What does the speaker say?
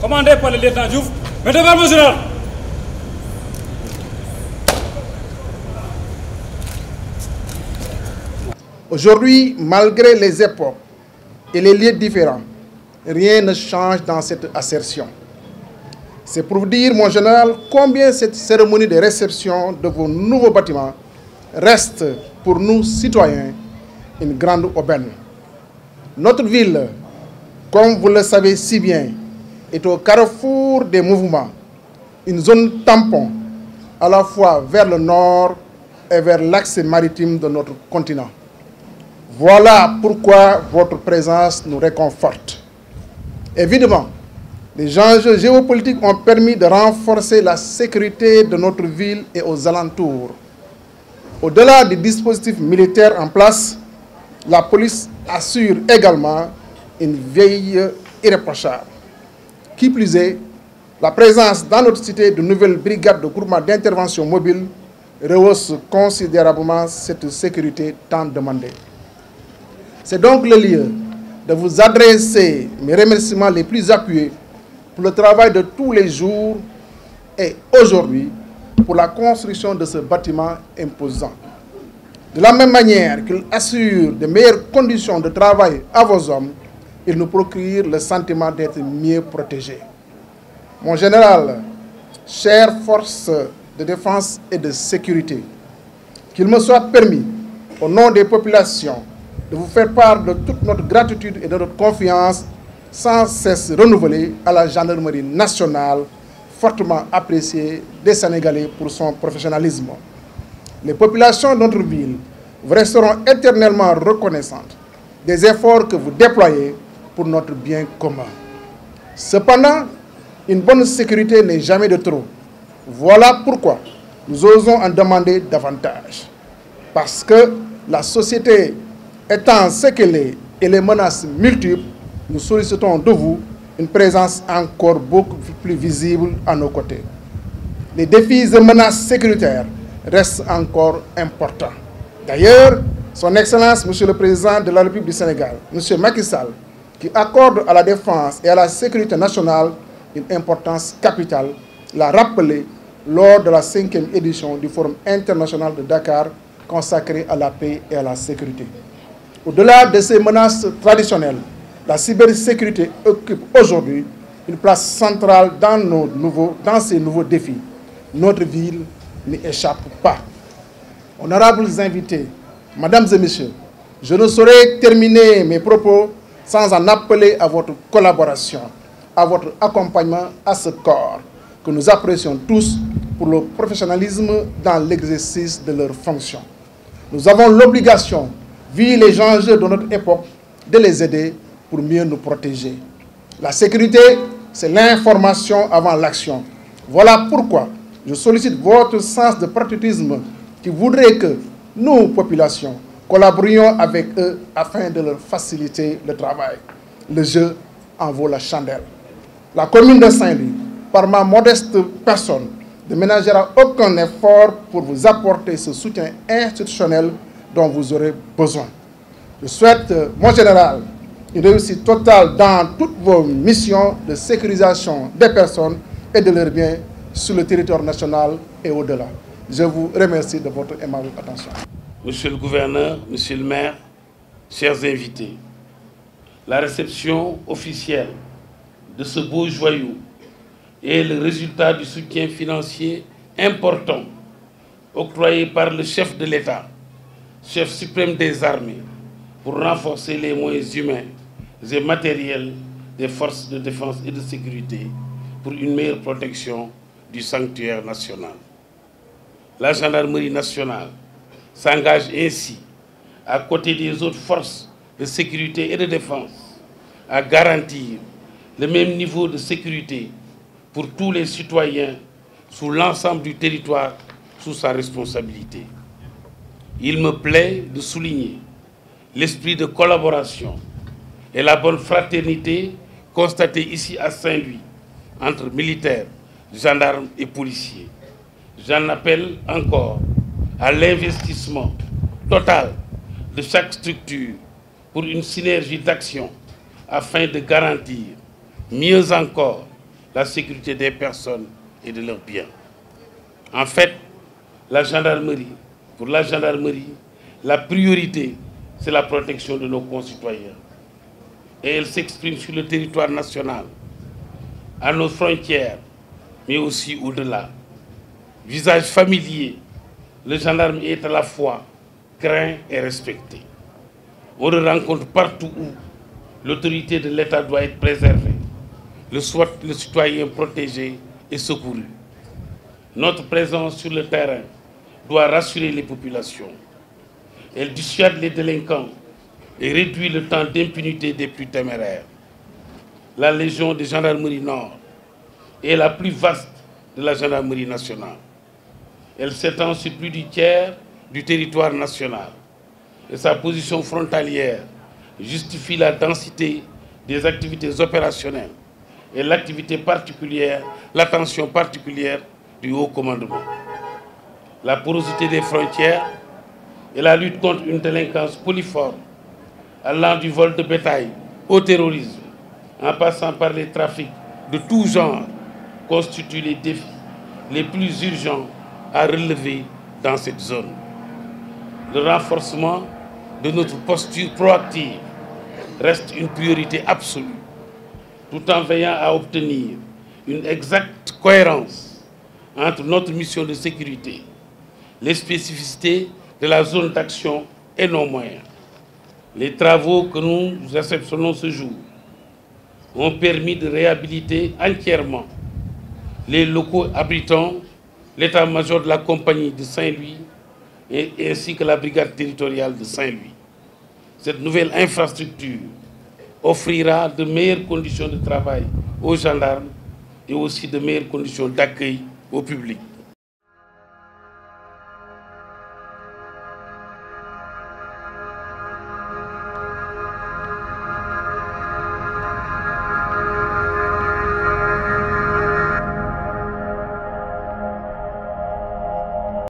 commandé par le lieutenant Diouf. Mettez vers mon général. Aujourd'hui, malgré les époques et les lieux différents, rien ne change dans cette assertion. C'est pour vous dire, mon général, combien cette cérémonie de réception de vos nouveaux bâtiments reste pour nous, citoyens, une grande aubaine. Notre ville, comme vous le savez si bien, est au carrefour des mouvements, une zone tampon à la fois vers le nord et vers l'axe maritime de notre continent. Voilà pourquoi votre présence nous réconforte. Évidemment, les enjeux géopolitiques ont permis de renforcer la sécurité de notre ville et aux alentours. Au-delà des dispositifs militaires en place, la police assure également une veille irréprochable. Qui plus est, la présence dans notre cité de nouvelles brigades de groupement d'intervention mobile rehausse considérablement cette sécurité tant demandée. C'est donc le lieu de vous adresser mes remerciements les plus appuyés pour le travail de tous les jours et aujourd'hui pour la construction de ce bâtiment imposant. De la même manière qu'il assure de meilleures conditions de travail à vos hommes, il nous procure le sentiment d'être mieux protégés. Mon général, chères forces de défense et de sécurité, qu'il me soit permis, au nom des populations, de vous faire part de toute notre gratitude et de notre confiance sans cesse renouvelée à la gendarmerie nationale, fortement appréciée des Sénégalais pour son professionnalisme. Les populations de notre ville vous resteront éternellement reconnaissantes des efforts que vous déployez pour notre bien commun. Cependant, une bonne sécurité n'est jamais de trop. Voilà pourquoi nous osons en demander davantage. Parce que la société étant ce qu'elle est et les menaces multiples, nous sollicitons de vous une présence encore beaucoup plus visible à nos côtés. Les défis et menaces sécuritaires restent encore importants. D'ailleurs, son Excellence, Monsieur le Président de la République du Sénégal, Monsieur Macky Sall, qui accorde à la défense et à la sécurité nationale une importance capitale, l'a rappelé lors de la cinquième édition du Forum international de Dakar consacré à la paix et à la sécurité. Au-delà de ces menaces traditionnelles, la cybersécurité occupe aujourd'hui une place centrale dans, nos nouveaux, dans ces nouveaux défis. Notre ville n'y échappe pas. Honorables invités, Mesdames et Messieurs, je ne saurais terminer mes propos sans en appeler à votre collaboration, à votre accompagnement à ce corps que nous apprécions tous pour le professionnalisme dans l'exercice de leurs fonctions. Nous avons l'obligation, vu les enjeux de notre époque, de les aider pour mieux nous protéger. La sécurité, c'est l'information avant l'action. Voilà pourquoi je sollicite votre sens de patriotisme qui voudrait que nous, populations, collaborions avec eux afin de leur faciliter le travail. Le jeu en vaut la chandelle. La commune de Saint-Louis, par ma modeste personne, ne ménagera aucun effort pour vous apporter ce soutien institutionnel dont vous aurez besoin. Je souhaite, mon général, une réussite totale dans toutes vos missions de sécurisation des personnes et de leurs biens sur le territoire national et au-delà. Je vous remercie de votre aimable attention. Monsieur le gouverneur, monsieur le maire, chers invités, la réception officielle de ce beau joyau est le résultat du soutien financier important octroyé par le chef de l'État, chef suprême des armées, pour renforcer les moyens humains et matériels des forces de défense et de sécurité pour une meilleure protection du sanctuaire national. La gendarmerie nationale s'engage ainsi, à côté des autres forces de sécurité et de défense, à garantir le même niveau de sécurité pour tous les citoyens sous l'ensemble du territoire sous sa responsabilité. Il me plaît de souligner l'esprit de collaboration et la bonne fraternité constatée ici à Saint-Louis entre militaires, gendarmes et policiers. J'en appelle encore à l'investissement total de chaque structure pour une synergie d'action afin de garantir mieux encore la sécurité des personnes et de leurs biens. En fait, la gendarmerie, pour la gendarmerie, la priorité, c'est la protection de nos concitoyens. Et elle s'exprime sur le territoire national, à nos frontières, mais aussi au-delà. Visage familier, le gendarme est à la fois craint et respecté. On le rencontre partout où l'autorité de l'État doit être préservée, le, le citoyen protégé et secouru. Notre présence sur le terrain doit rassurer les populations. Elle dissuade les délinquants et réduit le temps d'impunité des plus téméraires. La Légion de gendarmerie Nord est la plus vaste de la gendarmerie nationale. Elle s'étend sur plus du tiers du territoire national et sa position frontalière justifie la densité des activités opérationnelles et l'activité particulière, l'attention particulière du haut commandement. La porosité des frontières et la lutte contre une délinquance polyforme allant du vol de bétail au terrorisme, en passant par les trafics de tout genre, constituent les défis les plus urgents à relever dans cette zone. Le renforcement de notre posture proactive reste une priorité absolue, tout en veillant à obtenir une exacte cohérence entre notre mission de sécurité, les spécificités de la zone d'action et nos moyens. Les travaux que nous réceptionnons ce jour ont permis de réhabiliter entièrement les locaux abritant l'état-major de la compagnie de Saint-Louis ainsi que la brigade territoriale de Saint-Louis. Cette nouvelle infrastructure offrira de meilleures conditions de travail aux gendarmes et aussi de meilleures conditions d'accueil au public.